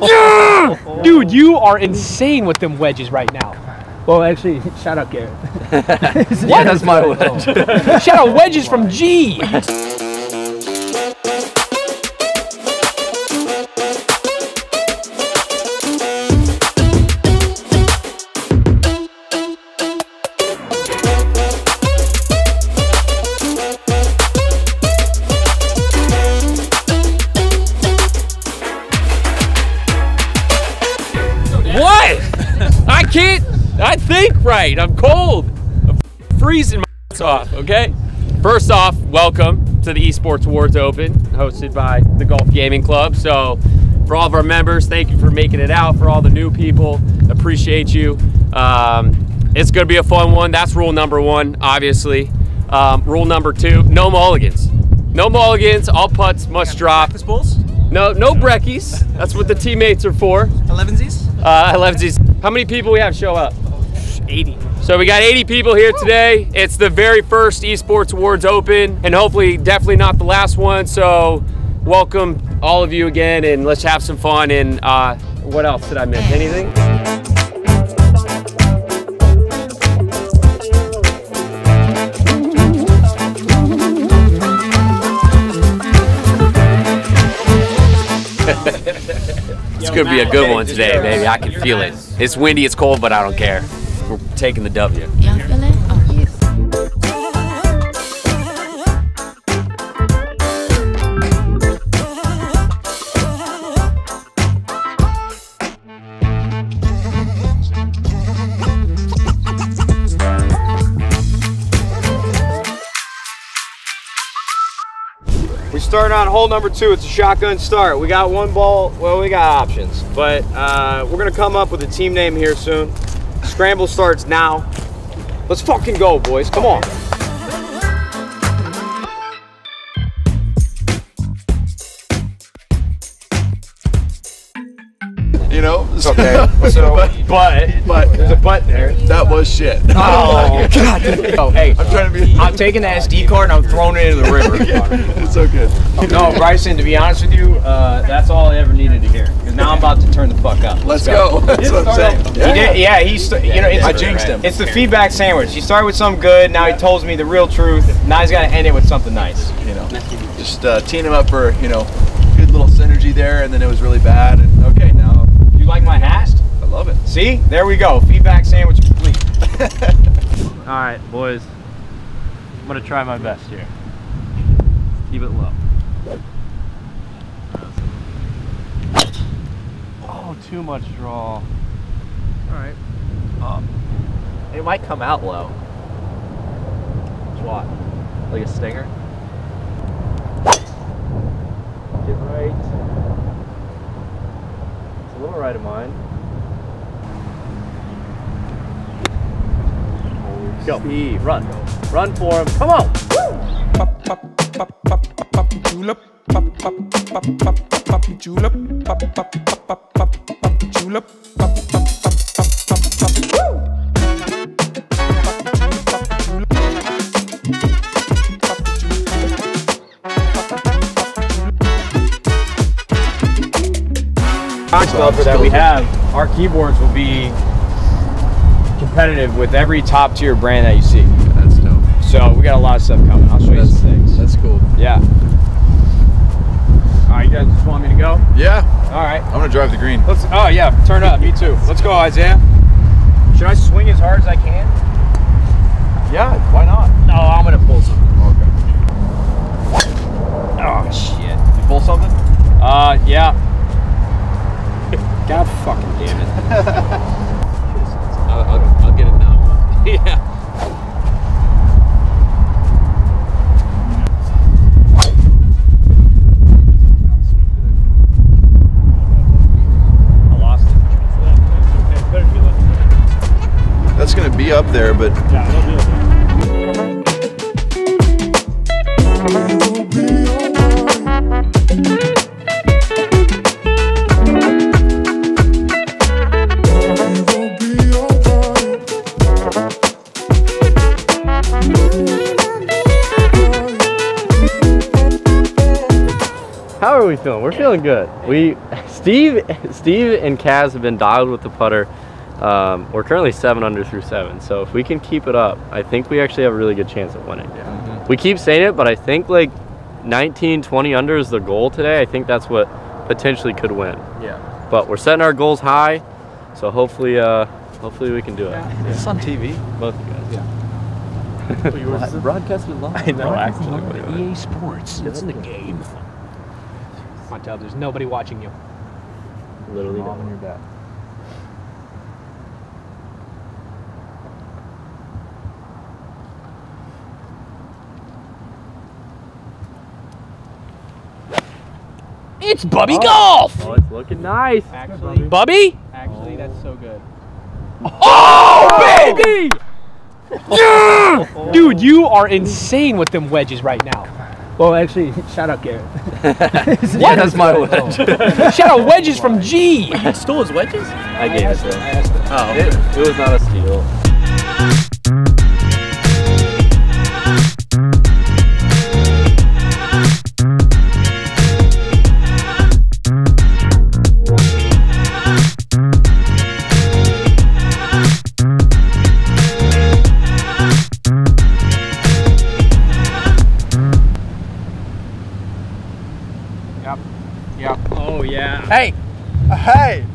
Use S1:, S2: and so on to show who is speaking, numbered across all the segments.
S1: Yeah! Dude, you are insane with them wedges right now.
S2: Well, actually, shout out Garrett.
S3: Yeah, that's my wedge.
S1: Shout out wedges from G.
S3: off. Okay. First off, welcome to the Esports Awards Open, hosted by the Golf Gaming Club. So, for all of our members, thank you for making it out. For all the new people, appreciate you. Um, it's going to be a fun one. That's rule number one, obviously. Um, rule number two: no mulligans. No mulligans. All putts must drop.
S4: Bowls?
S3: No, no breckies. That's what the teammates are for.
S4: 11sies?
S3: Uh, 11 How many people we have show up?
S1: 80.
S3: So we got 80 people here today. It's the very first Esports Awards Open, and hopefully, definitely not the last one. So, welcome all of you again, and let's have some fun. And uh, what else did I miss? Anything? It's gonna be a good one today, baby. I can feel it. It's windy, it's cold, but I don't care. We're taking the W.
S5: Y'all feel it? Oh, yes.
S6: We start on hole number two. It's a shotgun start. We got one ball. Well, we got options, but uh, we're gonna come up with a team name here soon. Scramble starts now. Let's fucking go, boys. Come on. It's okay. So, but, but there's a but there.
S7: that was shit.
S6: Oh God. Oh, hey.
S7: I'm trying to be.
S6: I'm taking the SD card and I'm throwing it into the river.
S7: it's so good.
S6: No, Bryson. To be honest with you, uh, that's all I ever needed to hear. Because now I'm about to turn the fuck up.
S7: Let's go. That's what I'm saying.
S6: He did, yeah, he's you know it's
S7: I jinxed him.
S6: It's the feedback sandwich. He started with something good. Now he tells me the real truth. Now he's got to end it with something nice.
S7: You know, just uh, teeing him up for you know, good little synergy there, and then it was really bad. And okay, now
S6: Do you like my hat?
S7: I love it.
S6: See, there we go. Feedback sandwich complete.
S2: All right, boys. I'm gonna try my best here. Keep it low. Oh, too much draw. All right. Up.
S8: It might come out low.
S2: What?
S8: Like a stinger.
S2: Get right. It's a little right of mine. Go. Steve, run. Run for him. Come on.
S6: Developer that we have, our keyboards will be competitive with every top tier brand that you see.
S7: That's dope.
S6: So we got a lot of stuff coming. I'll show you
S7: That's
S6: some things.
S7: That's cool.
S6: Yeah. All right, you guys just want me to go?
S7: Yeah,
S6: All right.
S7: I'm gonna drive the green.
S6: Let's. Oh yeah, turn up. Me too. Let's go, Isaiah. Should I swing as hard as I can?
S7: Yeah, why not?
S6: No, I'm gonna pull something.
S7: Okay.
S6: Oh shit.
S7: You pull something?
S6: Uh, yeah. God fucking damn it.
S3: I'll, I'll, I'll get it now. yeah.
S2: I lost it. Okay, better be left.
S7: That's gonna be up there, but
S2: feeling? We're feeling good. We, Steve, Steve and Kaz have been dialed with the putter. Um, we're currently seven under through seven, so if we can keep it up, I think we actually have a really good chance at winning. We keep saying it, but I think like 19, 20 under is the goal today. I think that's what potentially could win.
S8: Yeah.
S2: But we're setting our goals high, so hopefully, uh, hopefully we can do it.
S7: It's on TV.
S2: Both of you guys.
S7: Broad- Broadcasted live.
S2: I know, actually.
S1: EA Sports. It's in the game. Come on, Tell, there's nobody watching you.
S2: Literally.
S8: Mom and your dad.
S1: It's Bubbie oh. Golf!
S2: Oh, it's looking nice.
S1: Actually, Bubbie?
S8: Actually, oh. that's so good.
S1: Oh, oh. baby! Yeah! Dude, you are insane with them wedges right now.
S4: Well, actually, shout out Garrett.
S2: Yeah, that's my wedge.
S1: Shout out wedges from G.
S8: You Stole his wedges?
S2: I gave it to him. Oh, it, it was not a steal.
S1: Oh, yeah.
S7: Hey! Uh, hey!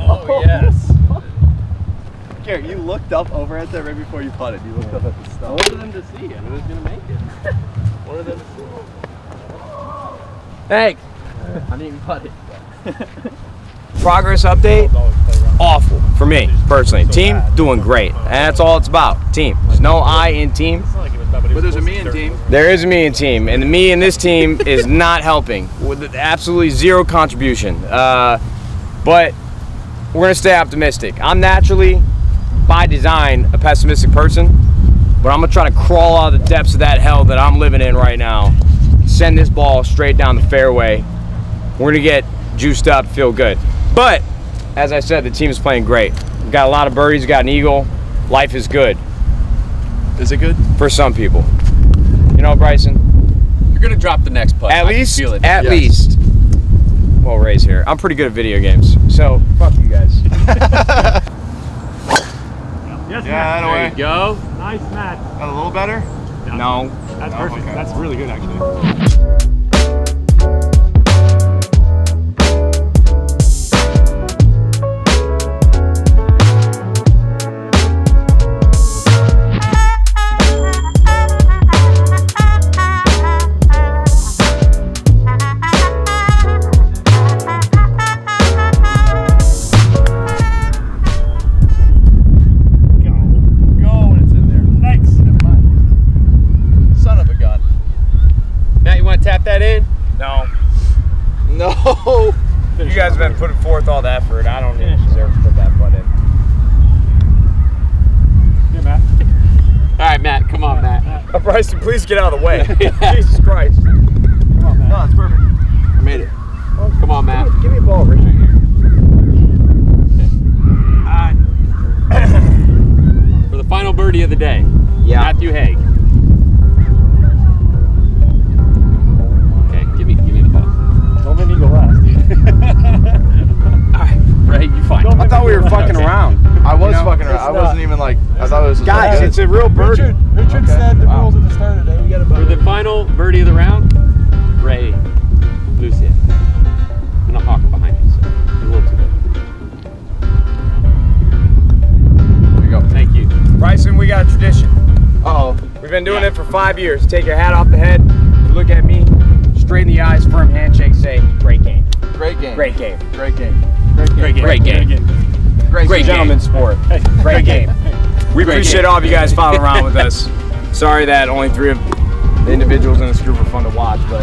S2: Oh, oh. yes.
S7: Garrett, you looked up over at that right before you putted. You looked up at the
S2: I
S7: stuff.
S2: wanted them to see and who's going to make it. Wanted them to see.
S1: Thanks.
S2: I didn't even putt it.
S6: Progress update. Awful for me personally. Team doing great. And that's all it's about. Team. There's no I in team.
S7: But there's a me and team.
S6: There is a me in team, and the me in this team is not helping with absolutely zero contribution. Uh, but we're gonna stay optimistic. I'm naturally, by design, a pessimistic person, but I'm gonna try to crawl out of the depths of that hell that I'm living in right now. Send this ball straight down the fairway. We're gonna get juiced up, feel good. But as I said, the team is playing great. We've got a lot of birdies, got an eagle. Life is good
S7: Is it good?
S6: For some people. You know, Bryson.
S3: You're gonna drop the next putt.
S6: At
S3: I
S6: least,
S3: feel it.
S6: at
S7: Yes.
S6: least. Well, Ray's here. I'm pretty good at video games, so fuck you guys.
S7: Yeah, that
S3: There
S7: way.
S3: you go.
S4: Nice match.
S7: A little better?
S6: no.
S4: That's
S7: Oh,
S4: perfect.
S7: okay.
S4: That's really good, actually.
S6: No.
S7: No.
S6: You guys have been putting forth all the effort. I don't deserve to put that butt in.
S4: Yeah, Matt.
S3: All right, Matt. Come on, Matt.
S6: Uh, Bryson, please get out of the way. Jesus Christ.
S4: Come on, Matt.
S7: No, it's perfect. I made it.
S3: Come on, Matt.
S6: Give me a ball, Richard.
S3: For the final birdie of the day,
S6: Yeah.
S3: Matthew
S4: Haag.
S3: Right, you fine.
S6: I thought we were fucking around.
S7: I was
S6: You know,
S7: fucking around. I wasn't even like, I thought it was.
S6: Guys, it's a real birdie.
S4: Richard, Richard said the rules at the start of the day. We got a
S3: For the final birdie of the round, Ray Lussier. I'm not hawking behind you, so a little too big.
S7: There you go.
S3: Thank you.
S6: Bryson, we got a tradition.
S7: Uh oh.
S6: We've been doing it for five years. Take your hat off the head, look at me, straight in the eyes, firm handshake, say, great game.
S7: Great game.
S6: Great game.
S7: Great game.
S4: Great game.
S6: Great game.
S7: Great,
S6: Great
S7: game.
S6: gentleman sport. Great game. We appreciate all of you guys following around with us. Sorry that only three of the individuals in this group are fun to watch, but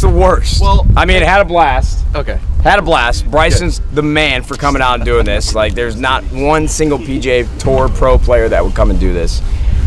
S6: The worst.
S7: Well-
S6: I mean, had a blast.
S7: Okay.
S6: Had a blast. Bryson's the man for coming out and doing this. Like, there's not one single PGA Tour pro player that would come and do this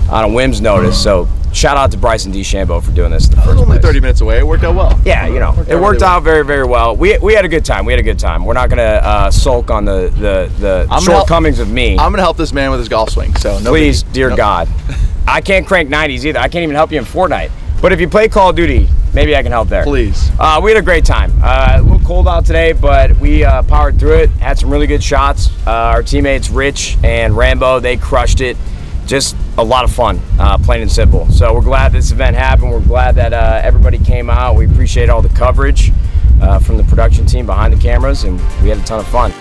S6: on a whim's notice. So, shout out to Bryson DeChambeau for doing this. In the
S7: was
S6: first
S7: only
S6: place.
S7: 30 minutes away. It worked out well.
S6: Yeah, you know, it worked
S7: really
S6: out very, very well. We, we had a good time. We had a good time. We're not gonna uh, sulk on the the, the
S7: I'm
S6: shortcomings of me.
S7: I'm gonna help this man with his golf swing. So no
S6: Please, dear
S7: No-
S6: God, I can't crank 90s either. I can't even help you in Fortnite. But if you play Call of Duty, maybe I can help there.
S7: Please.
S6: Uh, we had a great time. Uh, a little cold out today, but we uh, powered through it. Had some really good shots. Uh, our teammates Rich and Rambo, they crushed it. Just a lot of fun, uh, plain and simple. So we're glad this event happened. We're glad that uh, everybody came out. We appreciate all the coverage uh, from the production team behind the cameras, and we had a ton of fun.